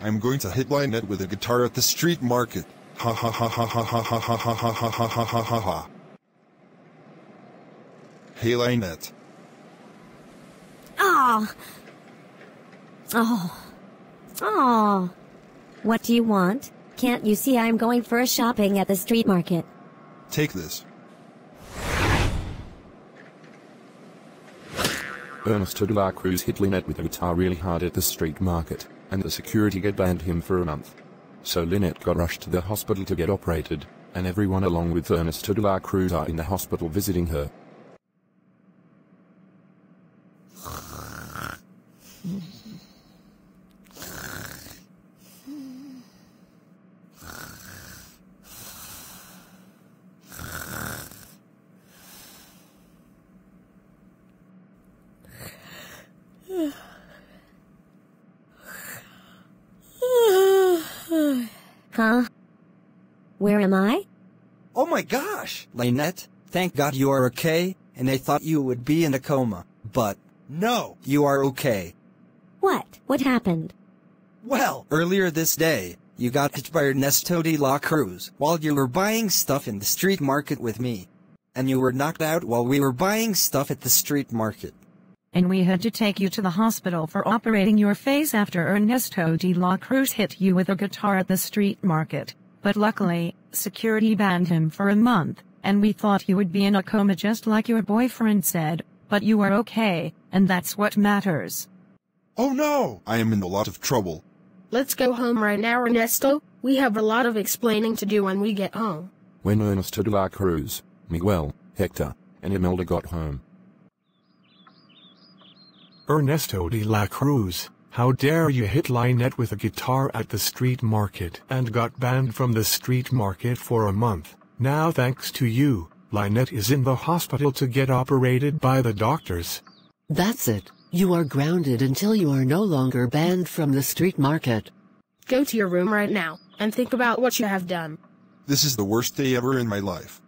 I'm going to hit Lynette with a guitar at the street market. Ha ha ha ha ha ha ha ha ha ha ha ha ha ha ha ha. Hey Lynette. Oh. Oh. Oh. What do you want? Can't you see I'm going for a shopping at the street market? Take this. Ernesto de la Cruz hit Lynette with a guitar really hard at the street market, and the security guard banned him for a month. So Lynette got rushed to the hospital to get operated, and everyone along with Ernesto de la Cruz are in the hospital visiting her. Huh? Where am I? Oh my gosh, Lynette. Thank God you are okay, and I thought you would be in a coma. But, no, you are okay. What? What happened? Well, earlier this day, you got hit by Ernesto de la Cruz while you were buying stuff in the street market with me. And you were knocked out while we were buying stuff at the street market. And we had to take you to the hospital for operating your face after Ernesto de la Cruz hit you with a guitar at the street market. But luckily, security banned him for a month, and we thought you would be in a coma just like your boyfriend said, but you are okay, and that's what matters. Oh no! I am in a lot of trouble. Let's go home right now, Ernesto. We have a lot of explaining to do when we get home. When Ernesto de la Cruz, Miguel, Hector, and Imelda got home, Ernesto de la Cruz, how dare you hit Lynette with a guitar at the street market and got banned from the street market for a month. Now thanks to you, Lynette is in the hospital to get operated by the doctors. That's it. You are grounded until you are no longer banned from the street market. Go to your room right now and think about what you have done. This is the worst day ever in my life.